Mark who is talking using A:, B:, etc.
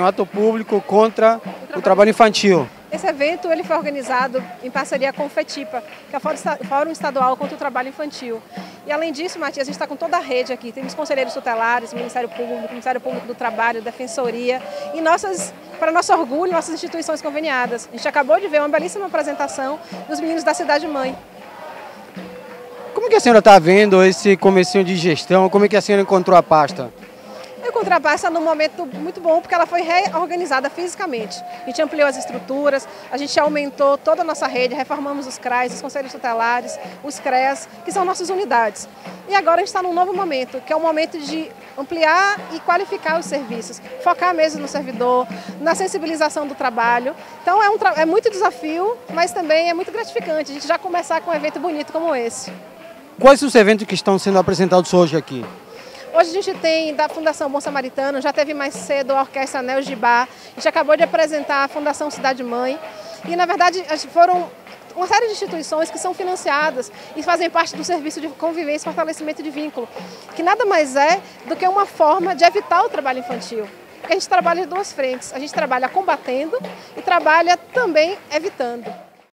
A: um ato público contra o trabalho infantil.
B: Esse evento ele foi organizado em parceria com o FETIPA, que é o Fórum Estadual contra o Trabalho Infantil. E além disso, Matias, a gente está com toda a rede aqui. Temos conselheiros tutelares, Ministério Público, Ministério Público do Trabalho, Defensoria e nossas, para nosso orgulho, nossas instituições conveniadas. A gente acabou de ver uma belíssima apresentação dos meninos da Cidade Mãe.
A: Como que a senhora está vendo esse comecinho de gestão? Como é que a senhora encontrou a pasta?
B: Eu encontrei a pasta num momento muito bom, porque ela foi reorganizada fisicamente. A gente ampliou as estruturas, a gente aumentou toda a nossa rede, reformamos os CRAs, os Conselhos Tutelares, os CREAS, que são nossas unidades. E agora a gente está num novo momento, que é o momento de ampliar e qualificar os serviços, focar mesmo no servidor, na sensibilização do trabalho. Então é, um é muito desafio, mas também é muito gratificante a gente já começar com um evento bonito como esse.
A: Quais os eventos que estão sendo apresentados hoje aqui?
B: Hoje a gente tem da Fundação Bom Samaritano, já teve mais cedo a Orquestra Anel de Bar, a gente acabou de apresentar a Fundação Cidade Mãe. E na verdade foram uma série de instituições que são financiadas e fazem parte do serviço de convivência e fortalecimento de vínculo, que nada mais é do que uma forma de evitar o trabalho infantil. Porque a gente trabalha de duas frentes, a gente trabalha combatendo e trabalha também evitando.